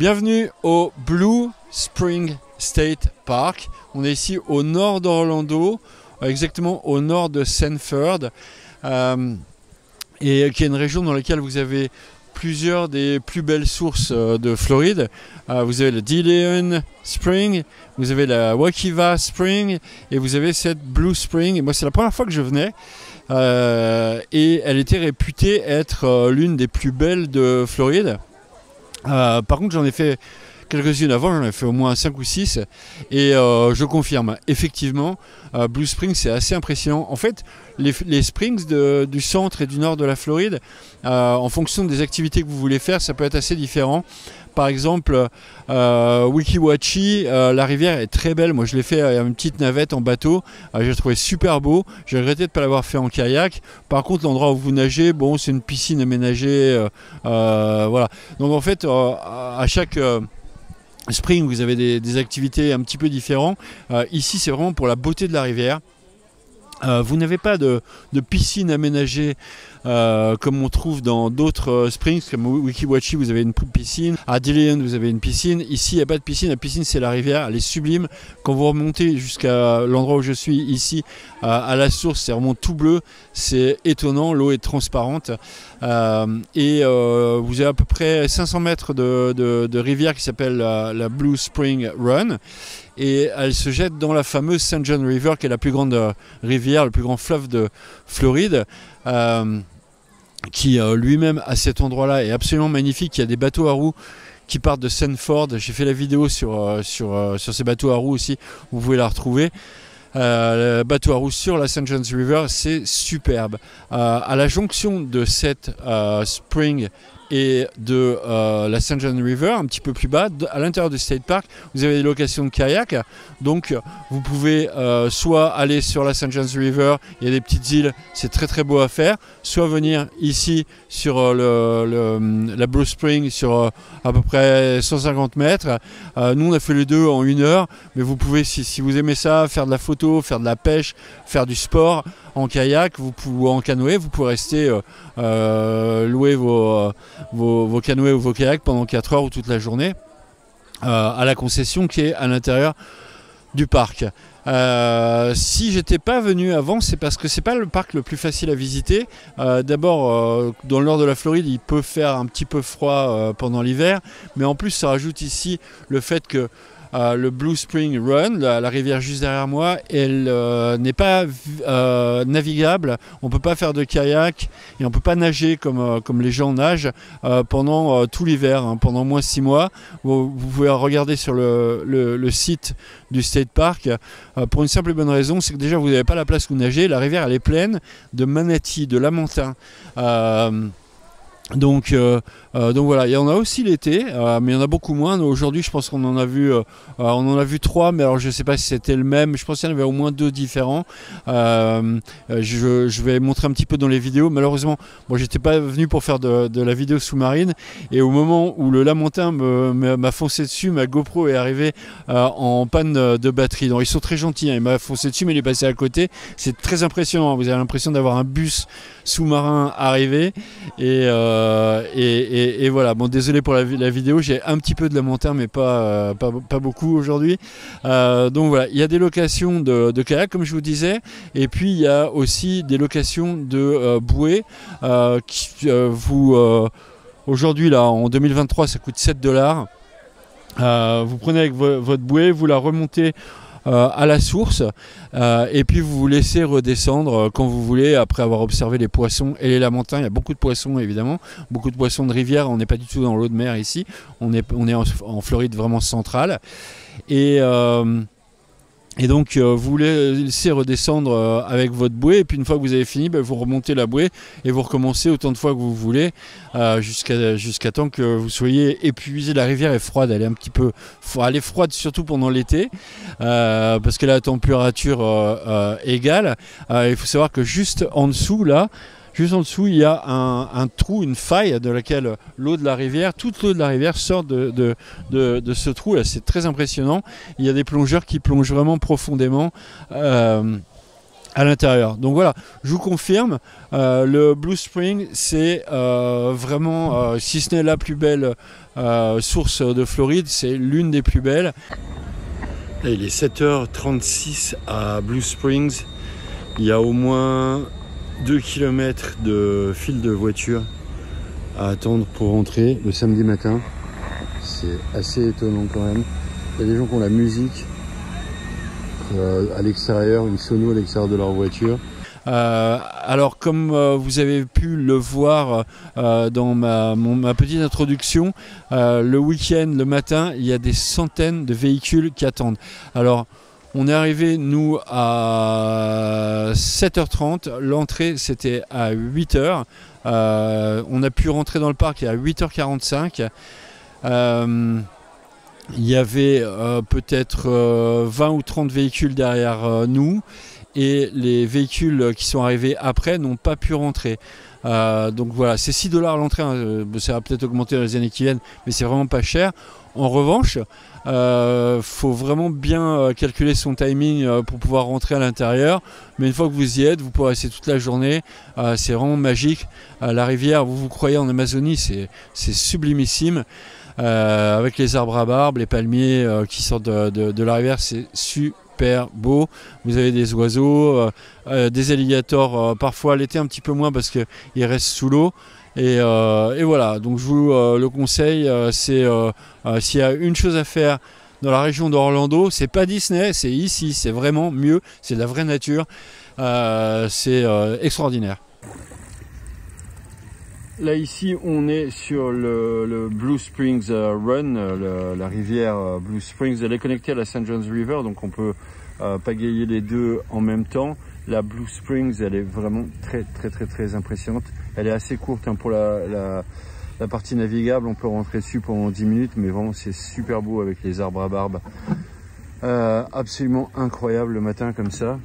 Bienvenue au Blue Spring State Park. On est ici au nord d'Orlando, exactement au nord de Sanford, euh, et qui est une région dans laquelle vous avez plusieurs des plus belles sources euh, de Floride. Euh, vous avez le Dillion Spring, vous avez la Wakiva Spring et vous avez cette Blue Spring. Et moi, c'est la première fois que je venais. et elle était réputée être l'une des plus belles de Floride. Par contre, j'en ai fait quelques-unes avant, j'en ai fait au moins 5 ou 6. Et euh, je confirme, effectivement, euh, Blue Springs, c'est assez impressionnant. En fait, les, springs du centre et du nord de la Floride, euh, en fonction des activités que vous voulez faire, ça peut être assez différent. Par exemple, Wikiwachi, la rivière est très belle. Moi, je l'ai fait à une petite navette en bateau. J'ai trouvé super beau. J'ai regretté de ne pas l'avoir fait en kayak. Par contre, l'endroit où vous nagez, bon, c'est une piscine aménagée. voilà. Donc, en fait, à chaque Spring, vous avez des, activités un petit peu différentes. Euh, ici, c'est vraiment pour la beauté de la rivière. Euh, vous n'avez pas de, piscine aménagée euh, comme on trouve dans d'autres euh, springs, comme Wikiwachi, vous avez une piscine. À Dillion, vous avez une piscine. Ici, il n'y a pas de piscine. La piscine, c'est la rivière. Elle est sublime. Quand vous remontez jusqu'à l'endroit où je suis, ici, à la source, c'est vraiment tout bleu. C'est étonnant. L'eau est transparente. et vous avez à peu près 500 mètres de, rivière qui s'appelle la Blue Spring Run et elle se jette dans la fameuse St. John River, qui est la plus grande euh, rivière, le plus grand fleuve de Floride. Euh, qui euh, lui-même à cet endroit-là est absolument magnifique. Il y a des bateaux à roues qui partent de Sanford. J'ai fait la vidéo sur, sur, sur ces bateaux à roues aussi, vous pouvez la retrouver. le bateau à roues sur la St. John's River, c'est superbe. à la jonction de cette spring et de euh, la St. John River, un petit peu plus bas, à l'intérieur du State Park, vous avez des locations de kayak. Donc vous pouvez euh, soit aller sur la St. John's River, il y a des petites îles, c'est très très beau à faire, soit venir ici sur euh, la Blue Spring sur à peu près 150 mètres. nous on a fait les deux en une heure, mais vous pouvez, si vous aimez ça, faire de la photo, faire de la pêche, faire du sport en kayak vous, ou en canoë, vous pouvez rester euh, euh, louer vos, vos, vos, canoës ou vos kayaks pendant 4 heures ou toute la journée euh, à la concession qui est à l'intérieur du parc. si j'étais pas venu avant, c'est parce que c'est pas le parc le plus facile à visiter. D'abord, dans le nord de la Floride, il peut faire un petit peu froid pendant l'hiver, mais en plus, ça rajoute ici le fait que euh, le Blue Spring Run, la, rivière juste derrière moi, elle euh, n'est pas euh, navigable. On ne peut pas faire de kayak et on ne peut pas nager comme, comme les gens nagent pendant tout l'hiver, hein, pendant moins six mois. Vous, pouvez regarder sur le, le, site du State Park pour une simple et bonne raison, c'est que déjà vous n'avez pas la place où nager. La rivière elle est pleine de manatis, de lamantins. Donc, euh, euh, donc voilà, il y en a aussi l'été, euh, mais il y en a beaucoup moins. Aujourd'hui, je pense qu'on en a vu, on en a vu trois, mais alors je ne sais pas si c'était le même. Je pense qu'il y en avait au moins deux différents. Je, vais montrer un petit peu dans les vidéos. Malheureusement, moi, j'étais pas venu pour faire de, la vidéo sous-marine, et au moment où le Lamentin m'a foncé dessus, ma GoPro est arrivée en panne de batterie. Donc ils sont très gentils. Hein. Il m'a foncé dessus, mais il est passé à côté. C'est très impressionnant. Vous avez l'impression d'avoir un bus sous-marin arrivé et euh, et, voilà, bon désolé pour la, vidéo, j'ai un petit peu de montagne mais pas, euh, pas, beaucoup aujourd'hui. Euh, donc voilà, il y a des locations de, kayak comme je vous disais, et puis il y a aussi des locations de bouées qui vous aujourd'hui là en 2023 ça coûte 7 dollars. vous prenez avec votre bouée, vous la remontez à la source euh, et puis vous vous laissez redescendre euh, quand vous voulez après avoir observé les poissons et les lamentins. Il y a beaucoup de poissons évidemment, beaucoup de poissons de rivière. On n'est pas du tout dans l'eau de mer ici. On est, on est en, Floride vraiment centrale. Et et donc euh, vous laissez redescendre euh, avec votre bouée et puis une fois que vous avez fini, ben, vous remontez la bouée et vous recommencez autant de fois que vous voulez euh, jusqu'à temps que vous soyez épuisé. La rivière est froide, elle est un petit peu, elle est froide surtout pendant l'été parce qu'elle a la température égale. il faut savoir que juste en dessous là, Juste en dessous, il y a un, trou, une faille de laquelle l'eau de la rivière, toute l'eau de la rivière sort de, ce trou. C'est très impressionnant. Il y a des plongeurs qui plongent vraiment profondément. Euh, à l'intérieur. Donc voilà, je vous confirme, euh, le Blue Spring, c'est euh, vraiment, si ce n'est la plus belle source de Floride, c'est l'une des plus belles. il est 7h36 à Blue Springs. Il y a au moins 2 km de fil de voiture à attendre pour rentrer le samedi matin. C'est assez étonnant quand même. Il y a des gens qui ont la musique euh, à l'extérieur, une sono à l'extérieur de leur voiture. Euh, alors comme euh, vous avez pu le voir dans ma, ma, petite introduction, le week-end, le matin, il y a des centaines de véhicules qui attendent. Alors on est arrivé nous à 7h30, l'entrée c'était à 8h, on a pu rentrer dans le parc à 8h45. Il y avait euh, peut-être 20 euh, ou 30 véhicules derrière euh, nous et les véhicules qui sont arrivés après n'ont pas pu rentrer. donc voilà, c'est 6 dollars l'entrée, hein. ça va peut-être augmenter dans les années qui viennent, mais c'est vraiment pas cher. En revanche, il faut vraiment bien calculer son timing pour pouvoir rentrer à l'intérieur. Mais une fois que vous y êtes, vous pourrez rester toute la journée. c'est vraiment magique. la rivière, vous vous croyez en Amazonie, c'est sublimissime. Euh, avec les arbres à barbe, les palmiers euh, qui sortent de, la rivière, c'est super beau. Vous avez des oiseaux, euh, des alligators, parfois l'été un petit peu moins parce qu'ils restent sous l'eau. Et, voilà, donc je vous le conseille, c'est s'il y a une chose à faire dans la région d'Orlando, c'est pas Disney, c'est ici, c'est vraiment mieux, c'est de la vraie nature, c'est extraordinaire. Là ici on est sur le, Blue Springs euh, Run, euh, la rivière euh, Blue Springs, elle est connectée à la St. John's River donc on peut pagayer les deux en même temps. La Blue Springs elle est vraiment très très très très impressionnante. Elle est assez courte hein, pour la, partie navigable, on peut rentrer dessus pendant 10 minutes mais vraiment c'est super beau avec les arbres à barbe. absolument incroyable le matin comme ça.